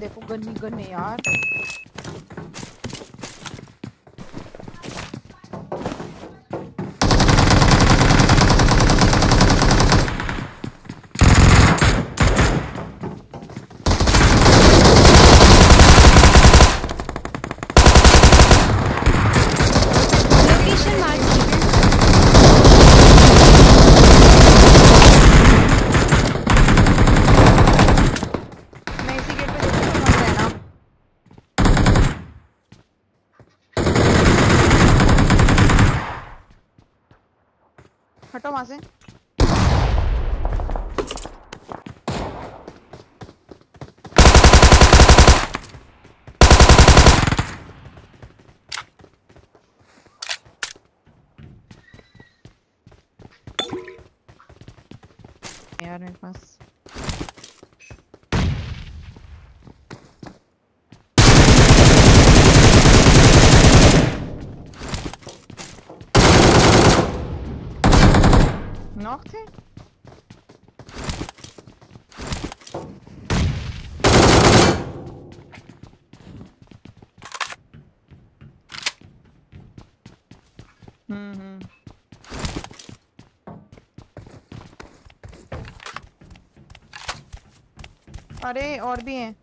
देखो गन्नी गन्ने यार। Tómase. Yarın yapmaz. थे हम्म हम्म अरे और भी हैं।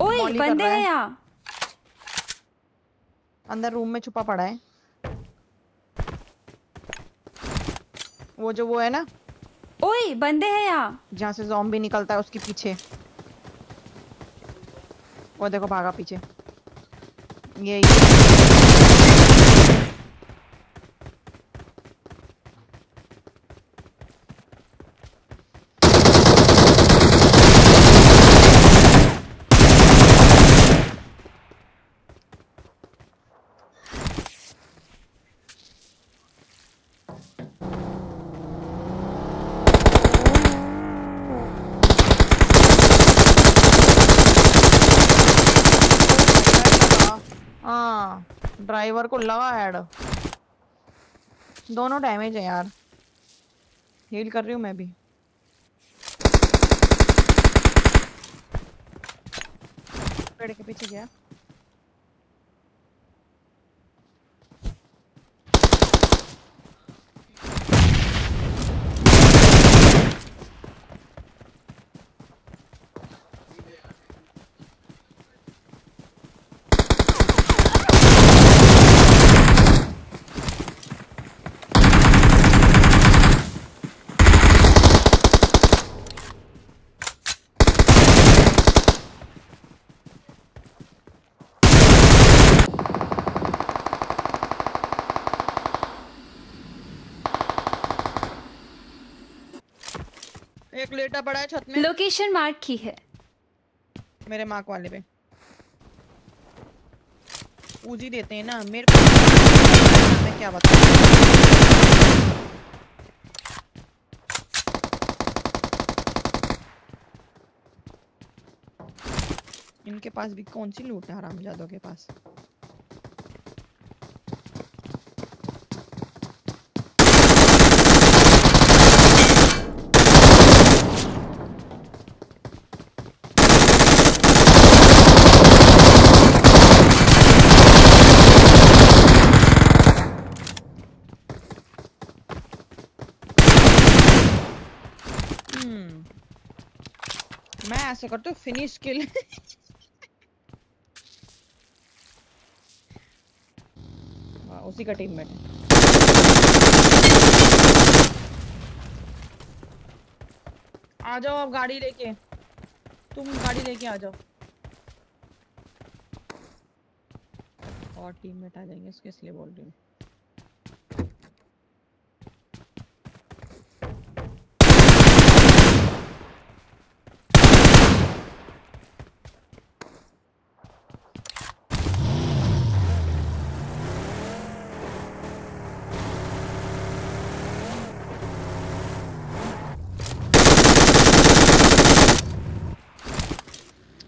ओए बंदे है। यहाँ। अंदर रूम में छुपा पड़ा है। वो जो वो है ना ओए बंदे हैं यहाँ। जहाँ से जॉम्बी निकलता है उसके पीछे। वो देखो भागा पीछे। ये ये हाँ ड्राइवर को लगा हेड दोनों डैमेज है यार। हील कर रही हूँ मैं भी। पेड़ के पीछे गया। एक लेटा पड़ा है छत में। लोकेशन मार्क की है। मेरे मार्क वाले पे। पूजी देते हैं ना मेरे को मैं क्या बताऊँ? इनके पास भी कौन सी लूट है? हरामजादों के पास हम्म मैं ऐसे करती हूँ फिनिश किल उसी का टीममेट है आ जाओ आप गाड़ी लेके। तुम गाड़ी लेके आ जाओ। और टीममेट आ जाएँगे इसके इसलिए बोल रही हूँ।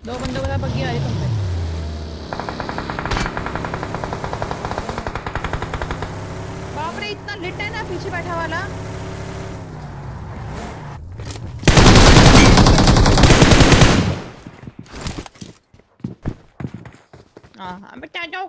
दो बंदों के साथ पक्की आ रही तुम पे। बाप रे, इतना लिट है ना पीछे बैठा वाला। हाँ हाँ बेटा जाओ।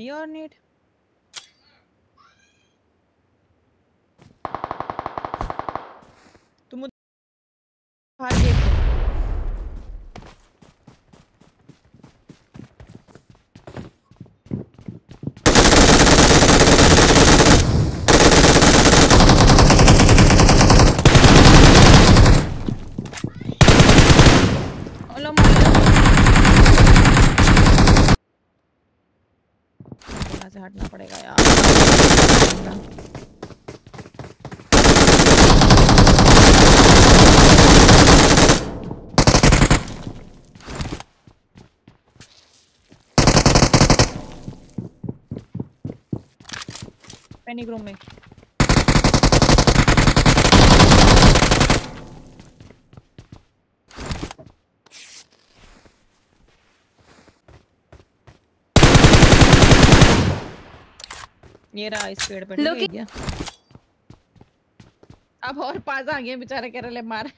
चाहिए और यहाँ से हटना पड़ेगा यार। पैनिक रूम में ये रहा इस पेड़ पर ठीक अब और पास आ गया बेचारा कह रहे ले मार।